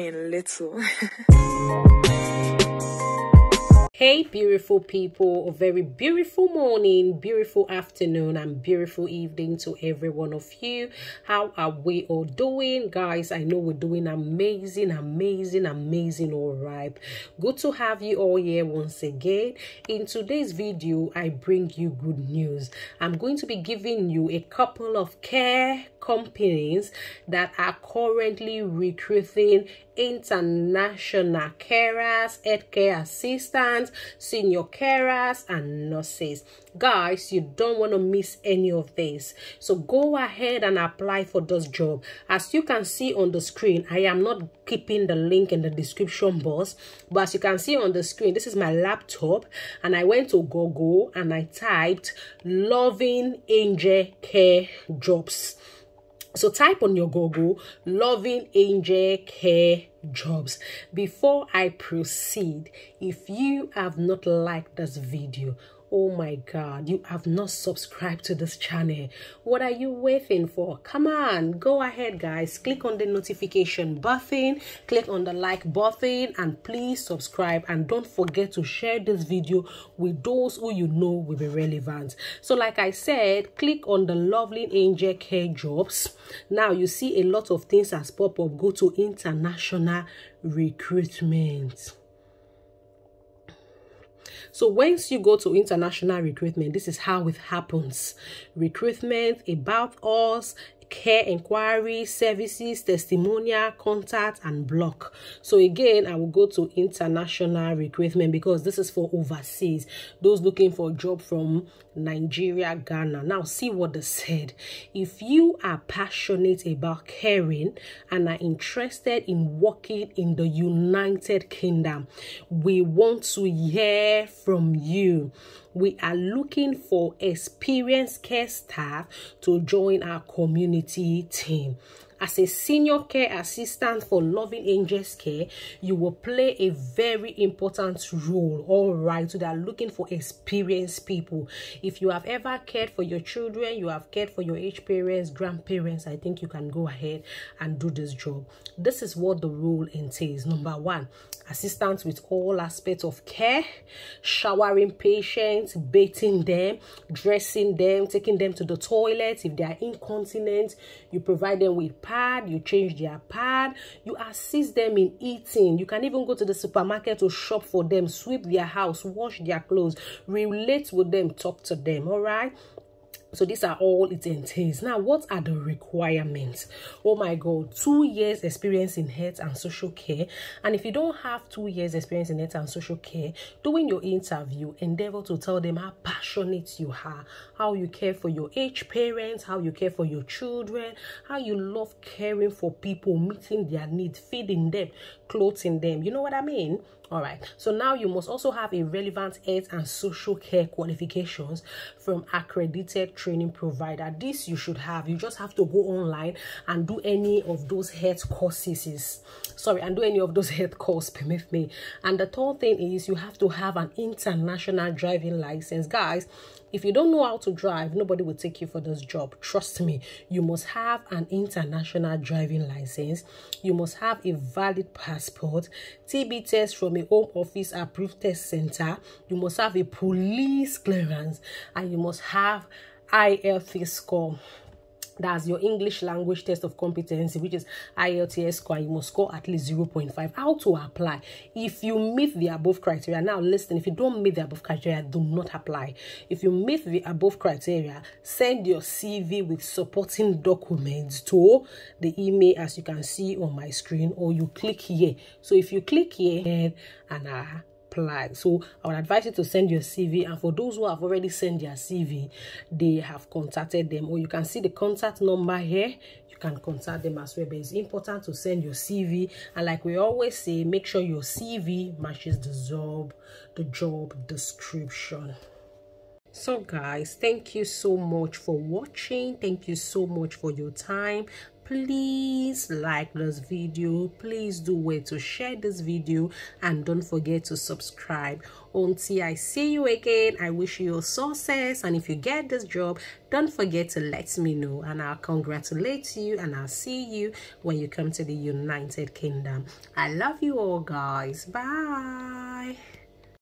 crying little. Hey, beautiful people, a very beautiful morning, beautiful afternoon, and beautiful evening to every one of you. How are we all doing, guys? I know we're doing amazing, amazing, amazing. All right, good to have you all here once again. In today's video, I bring you good news. I'm going to be giving you a couple of care companies that are currently recruiting international carers, healthcare assistants, senior carers, and nurses. Guys, you don't want to miss any of this. So go ahead and apply for this job. As you can see on the screen, I am not keeping the link in the description box. But as you can see on the screen, this is my laptop. And I went to Google and I typed Loving Angel Care Jobs. So type on your Google Loving Angel Care Jobs. Before I proceed, if you have not liked this video, oh my god you have not subscribed to this channel. What are you waiting for? Come on go ahead guys. Click on the notification button click on the like button and please subscribe. And don't forget to share this video with those who you know will be relevant. So like i said click on the lovely angel care jobs. Now you see a lot of things as pop up. Go to international recruitment so once you go to international recruitment, this is how it happens. Recruitment, about us, care inquiry services testimonial contact and block. So again i will go to international recruitment because this is for overseas. Those looking for a job from nigeria ghana. Now see what they said. If you are passionate about caring and are interested in working in the united kingdom we want to hear from you we are looking for experienced care staff to join our community team as a senior care assistant for Loving Angels Care, you will play a very important role. All right, so they are looking for experienced people. If you have ever cared for your children, you have cared for your age parents, grandparents, I think you can go ahead and do this job. This is what the role entails. Number one, assistance with all aspects of care, showering patients, bathing them, dressing them, taking them to the toilet. If they are incontinent, you provide them with pad, you change their pad, you assist them in eating. You can even go to the supermarket to shop for them, sweep their house, wash their clothes, relate with them, talk to them. All right so these are all it entails now what are the requirements? Oh my god two years experience in health and social care. And if you don't have two years experience in health and social care doing your interview endeavor to tell them how passionate you are how you care for your age parents how you care for your children how you love caring for people meeting their needs feeding them clothing them. You know what i mean? All right. So now you must also have a relevant health and social care qualifications from accredited training provider. This you should have. You just have to go online and do any of those health courses. Sorry and do any of those health courses permit me. And the third thing is you have to have an international driving license. Guys if you don't know how to drive, nobody will take you for this job. Trust me, you must have an international driving license. You must have a valid passport, TB test from a home office approved test center. You must have a police clearance and you must have IELTS score that's your English language test of competency, which is IELTS score. You must score at least 0.5. How to apply? If you meet the above criteria, now listen, if you don't meet the above criteria, do not apply. If you meet the above criteria, send your CV with supporting documents to the email as you can see on my screen, or you click here. So if you click here and uh, apply. So I would advise you to send your CV. And for those who have already sent their CV, they have contacted them. Or you can see the contact number here. You can contact them as well. But it's important to send your CV. And like we always say, make sure your CV matches the job, the job description so guys thank you so much for watching thank you so much for your time please like this video. Please do wait to share this video and don't forget to subscribe. Until i see you again i wish you success. And if you get this job don't forget to let me know and i'll congratulate you and i'll see you when you come to the united kingdom. I love you all guys. Bye